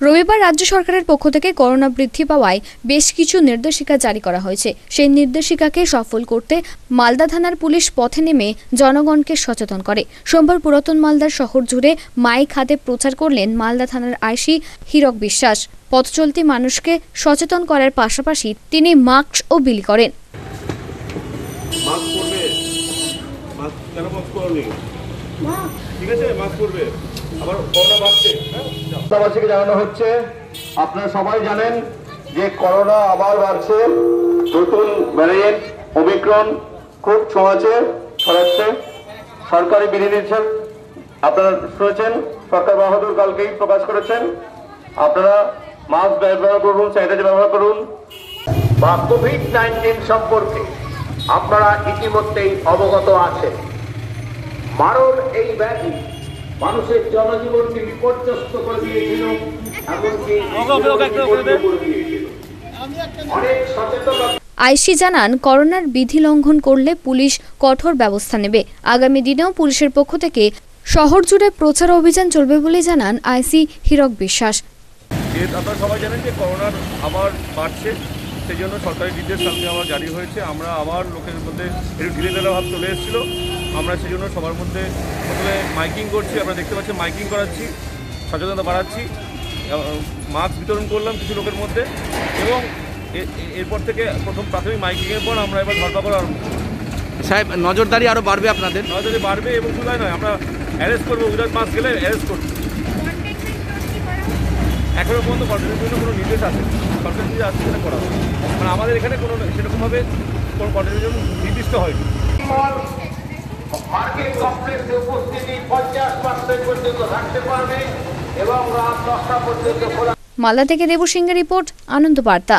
রবিবার রাজ্য সরকারের পক্ষ থেকে করোনা বৃদ্ধি পাওয়ায় বেশ কিছু নির্দেশিকা জারি করা হয়েছে। সেই নির্দেশিকাকে সফল করতে মালদা থানার পুলিশ পথে নেমে জনগণকে সচেতন করে। সোমবার পুরাতন মালদার শহর জুড়ে মাইক হাতে প্রচার করলেন মালদা থানার আইসি হীরক বিশ্বাস। পথচলতি মানুষকে সচেতন করার পাশাপাশি তিনি মাস্ক ও বিলি করেন। মাস্ক ঠিক আছে পরবে। আবার করোনা বাড়ছে হ্যাঁ? দেশবাসীকে জানানো হচ্ছে। আপনারা সবাই জানেন যে করোনা আবার বাড়ছে। নতুন ভ্যারিয়েন্ট ওমিক্রন খুব ছোঁয়াচে ছড়াচ্ছে। সরকারি বিধিনিষেধ আপনারা শুনেছেন, সরকার বাহাদুর কালকেই প্রকাশ করেছেন। আপনারা মাস্ক ব্যবহার করুন স্যানিটাইজার ব্যবহার করুন। বা কোভিড নাইন্টিন সম্পর্কে আপনারা ইতিমধ্যেই অবগত আছেন। মারণ এই ব্যাধি মানুষের জনজীবনকে বিপর্যস্ত করে দিয়েছিল এমনকি। অনেক সচেতনতা আইসি জানান করোনার বিধি লঙ্ঘন করলে পুলিশ কঠোর ব্যবস্থা নেবে। আগামী দিনেও পুলিশের পক্ষ থেকে শহর জুড়ে প্রচার অভিযান চলবে বলে জানান আইসি হীরক বিশ্বাস। আপনারা সবাই জানেন যে করোনার আবার বাড়ছে সেই জন্য সরকারি নির্দেশ কালকে আবার জারি হয়েছে। আমরা আবার লোকের মধ্যে একটু ঢিলে ঢালা ভাব চলে এসেছিল। আমরা সেই জন্য সবার মধ্যে প্রথমে মাইকিং করছি আমরা দেখতে পাচ্ছি মাইকিং করাচ্ছি সচেতনতা বাড়াচ্ছি মাস্ক বিতরণ করলাম কিছু লোকের মধ্যে এবং এরপর থেকে প্রথম প্রাথমিক মাইকিংয়ের পর আমরা এবার ধরপাকড় আরম্ভ। সাহেব নজরদারি আরও বাড়বে আপনাদের? নজরে বাড়বে এবং শুধু নয় আমরা অ্যারেস্ট করব উইদাউট মাস্ক গেলে অ্যারেস্ট করব। এখনও পর্যন্ত কন্টেন্টের জন্য কোনো নির্দেশ আছে সরকার যদি আসছে সেটা করা হবে। মানে আমাদের এখানে কোনো সেরকমভাবে কোনো কন্টেন্টের জন্য নির্দিষ্ট হয়নি। মার্কেট কমপ্লেক্সে উপস্থিতি পঞ্চাশ পার্সেন্ট পর্যন্ত থাকতে পারবে এবং রাত দশটা পর্যন্ত খোলা মালদা থেকে দেবু সিংহের রিপোর্ট, আনন্দ বার্তা।